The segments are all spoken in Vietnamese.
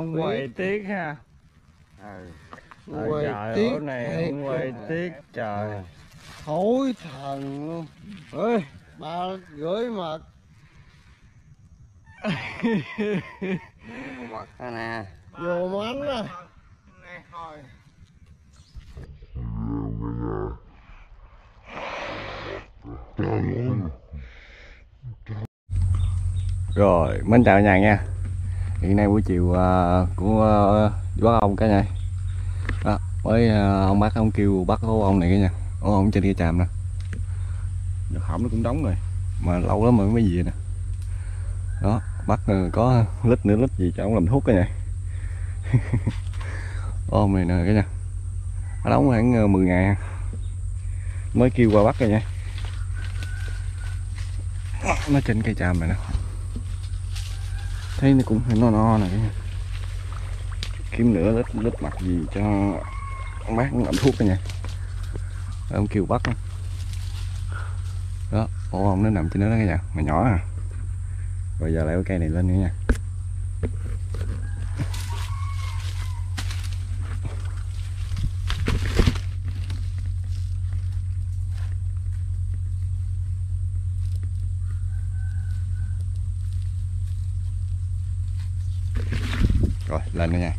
không quay tiếc ha. Ừ. Ôi Quay trời tiếc này không quay tiếc trời. Thối thần luôn. Ơi ba gửi mật mật nè. Vô mánh á rồi mến chào nhà nha hiện nay buổi chiều à, của uh, bác ông cả nhà. Đó, mới à, ông bác ông kêu bắt ổ ông này cả nhà. Ổ ông trên cái tràm nè. Giờ hỏng nó cũng đóng rồi. Mà lâu lắm rồi mới về nè. Đó bắt à, có lít nửa lít gì cho ông làm thuốc cả nhà. Ổ ông này nè cả nhà. Nó đóng khoảng à, 10 ngày. Mới kêu qua bắt cả nha nó trên cây tràm này nè thấy nó cũng hơi no no này. Kiếm nữa lít lít mặt gì cho ông bác nó làm thuốc đó nha ông kêu bắt đó, đó ô ông nó nằm trên đó đó cả nhà mà nhỏ à. Rồi giờ lại cái cây này lên nữa nha. Rồi lên nữa nha.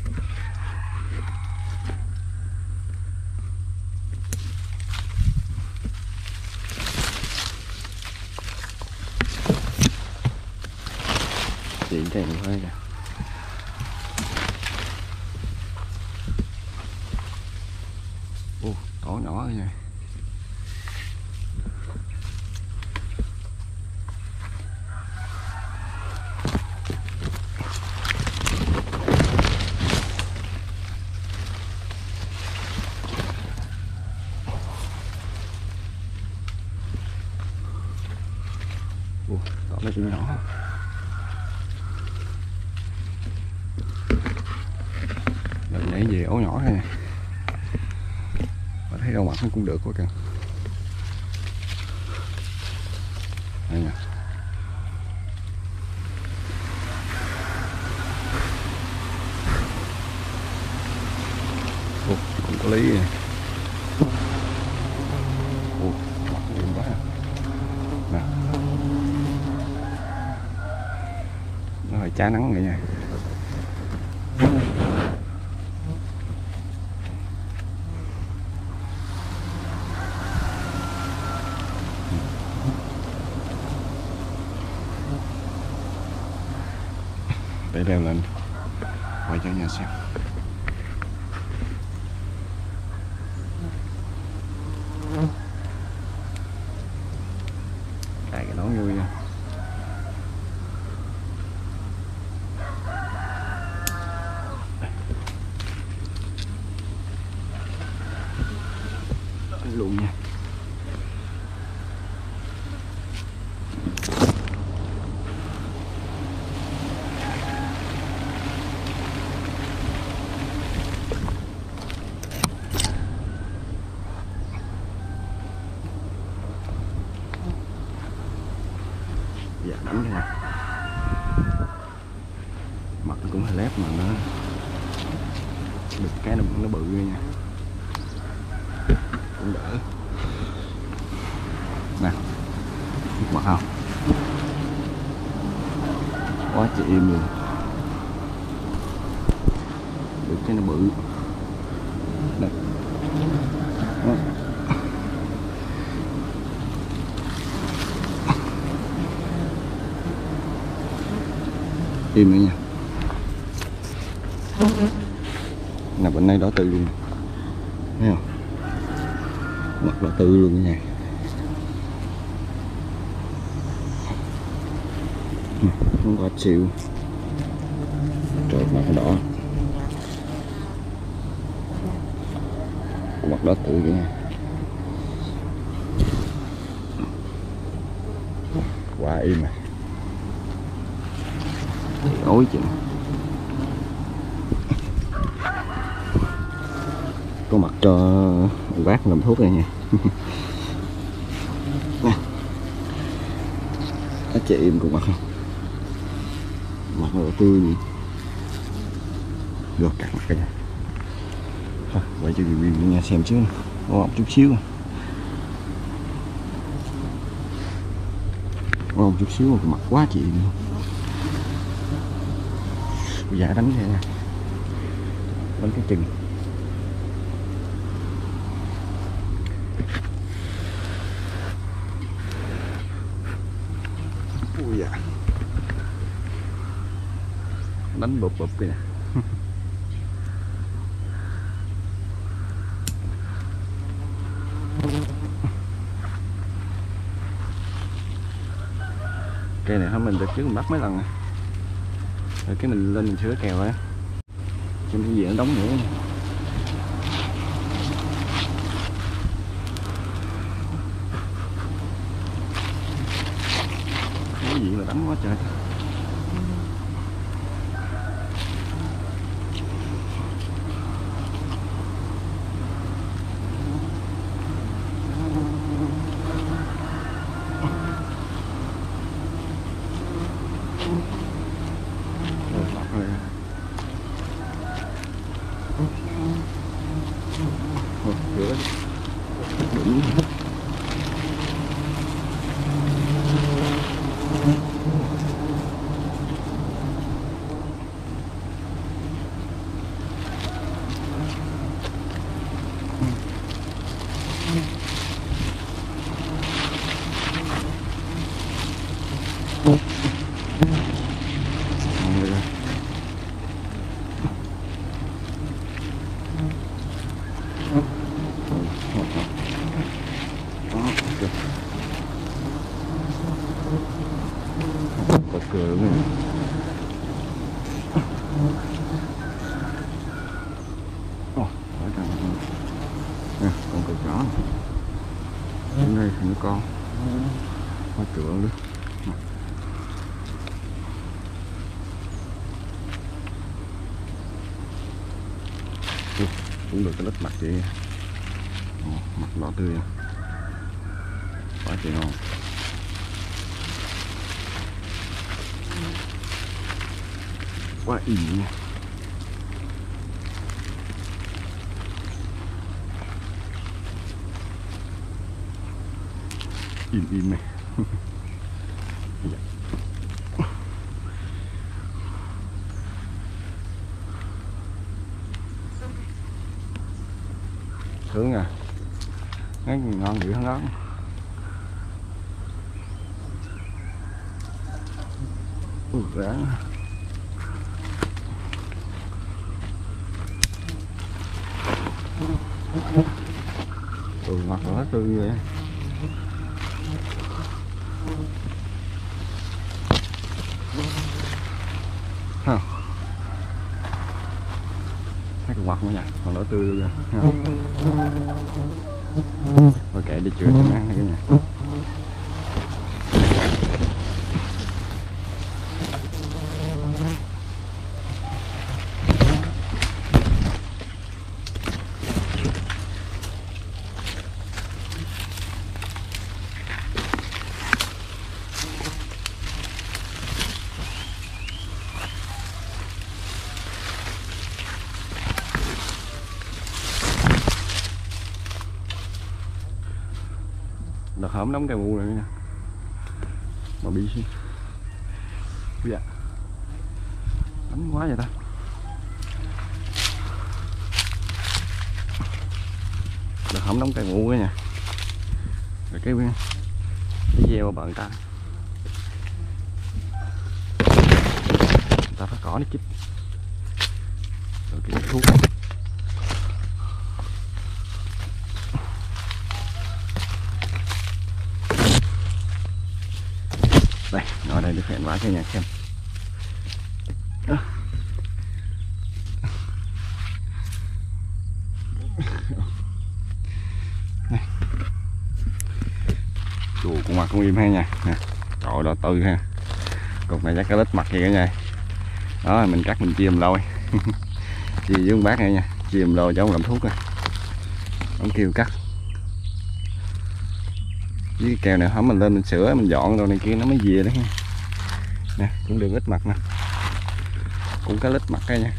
Chuyện cái thôi nè. Ô tổ nhỏ rồi nha Ủa, tổ nó cũng nhỏ Lần nãy về ổ nhỏ hay? Nè Mà thấy đâu mặt nó cũng được quá kìa. Đây nè. Ủa, cũng có lý nè. Nó chá nắng vậy nha. Để leo lên. Quay cho nhà xem cài cái nón vui nha luôn nha dạ đánh nha mặt nó cũng hơi lép mà nó được cái nó, nha. Cũng đỡ. Nè. Mặt không. Quá chị im luôn. Được cái nó bự. Đây Đó. im nữa nha. Là bên đây đỏ tư luôn. Thấy không? Mặt đỏ tư luôn nha ừ, không có chịu. Trời, mặt đỏ. Mặt đỏ tươi vậy nha. Quá im à. rồi ối chừng. Có mặt cho bác làm thuốc này nha. Nè. Các chị em cùng mặt không? Mặt rồi tươi nhỉ? Được cả mặt cả vậy cho review cho nhà xem chứ. Ô một chút xíu. Ô một chút xíu mặt quá chị luôn đánh ra nha đánh cái chừng ui dạ đánh bụp bụp kìa. Cây này hôm mình được trước mình bắt mấy lần rồi. Rồi cái mình lên mình sửa kèo á trên cái gì nó đóng nữa cái gì mà đắng quá trời Rồi, lọt rồi. Thôi, rửa đi. Đụng. Rồi, rồi. Có cửa đúng? Ồ, phải cần nè, chó. Đến đây thì nó con. Hoa cửa nữa cũng được cái lớp mặt chị Ồ, mặt đỏ tươi quá trời ngon quá ỉ luôn im im này sướng à. Nó ngon dữ hơn đó ui ráng mặt nó tư vậy. Ha thấy cái mặt nữa nha còn đỏ tươi luôn kìa rồi kệ, đi chữa cho nó ăn cái nha. đợt hổm đóng cây mụ này nha mà bị dạ. Đánh quá vậy ta. Là hổm đóng cây mù nha. Rồi cái cái gieo bận ta. Ta phải cỏ nó chích. Rồi cái thuốc ở đây được hẹn vãi cho nhà xem. Chùa cũng mặt cũng im ha nha. Nè, trời đó tư ha. Cục này chắc cái lít mặt gì cả nha đó, mình cắt mình chìm lôi chia với ông bác này nha. Chìm lôi cho ông làm thuốc rồi ông kêu cắt. Với cái kèo này hả, mình lên mình sửa, mình dọn rồi này kia nó mới về đấy ha nè cũng đường ít mặt nè. Cũng cái lít mặt đây nha.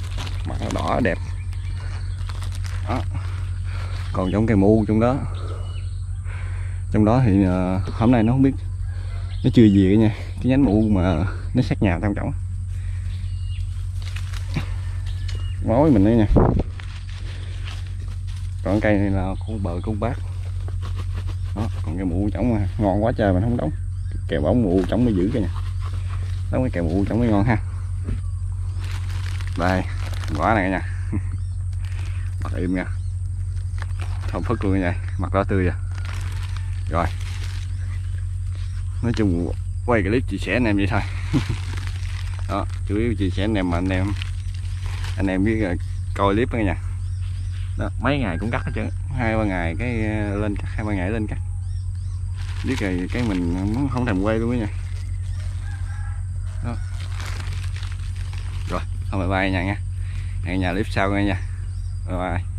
Mặt nó đỏ đẹp. Đó. Còn trong cây mu trong đó. Trong đó thì uh, hôm nay nó không biết nó chưa gì nha. Cái nhánh mu mà nó sát nhà tam trọng mối mình đấy nha. Còn cây này là con bờ con bát đó còn cái mũ trống ngon quá trời mình không đóng. Kèo bóng mũ trống mới giữ cái nha đóng cái kẹo bụ trống mới ngon ha. Đây quả này nha. Mặt im nha. Không phức luôn nha mặt đó tươi à rồi. Nói chung quay clip chia sẻ anh em vậy thôi. Đó chủ yếu chia sẻ anh em mà anh em anh em biết ờ, coi clip đó nha. Đó, mấy ngày cũng cắt hết trơn. Hai ba ngày cái ờ, lên cắt hai ba ngày lên cắt. Biết rồi cái mình không thèm quay luôn á nha đó. rồi thôi bye bye nha nha. Hẹn nhà clip sau nha nha. Bye bye.